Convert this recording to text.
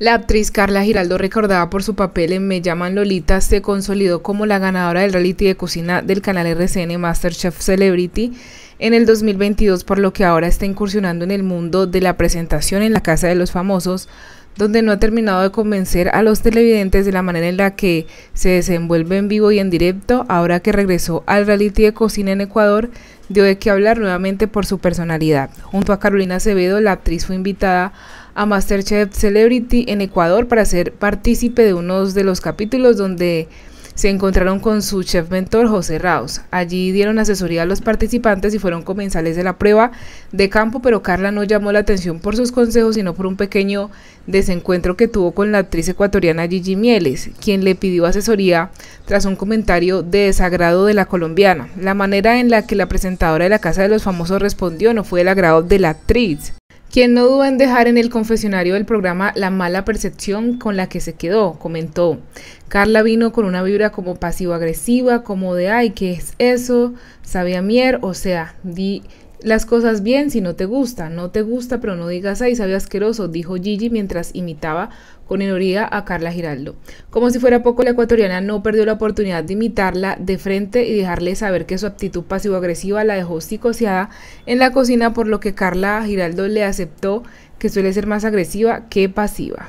La actriz Carla Giraldo, recordada por su papel en Me llaman Lolita, se consolidó como la ganadora del reality de cocina del canal RCN MasterChef Celebrity en el 2022, por lo que ahora está incursionando en el mundo de la presentación en la Casa de los Famosos, donde no ha terminado de convencer a los televidentes de la manera en la que se desenvuelve en vivo y en directo, ahora que regresó al reality de cocina en Ecuador, dio de qué hablar nuevamente por su personalidad. Junto a Carolina Acevedo, la actriz fue invitada a Masterchef Celebrity en Ecuador para ser partícipe de uno de los capítulos donde se encontraron con su chef mentor José Raus. Allí dieron asesoría a los participantes y fueron comensales de la prueba de campo, pero Carla no llamó la atención por sus consejos, sino por un pequeño desencuentro que tuvo con la actriz ecuatoriana Gigi Mieles, quien le pidió asesoría tras un comentario de desagrado de la colombiana. La manera en la que la presentadora de la Casa de los Famosos respondió no fue el agrado de la actriz quien no duda en dejar en el confesionario del programa la mala percepción con la que se quedó, comentó. Carla vino con una vibra como pasivo-agresiva, como de, ay, ¿qué es eso? Sabía mier, o sea, di las cosas bien si no te gusta. No te gusta, pero no digas ahí, sabe asqueroso, dijo Gigi mientras imitaba con ironía a Carla Giraldo. Como si fuera poco, la ecuatoriana no perdió la oportunidad de imitarla de frente y dejarle saber que su actitud pasivo-agresiva la dejó psicoseada en la cocina, por lo que Carla Giraldo le aceptó que suele ser más agresiva que pasiva.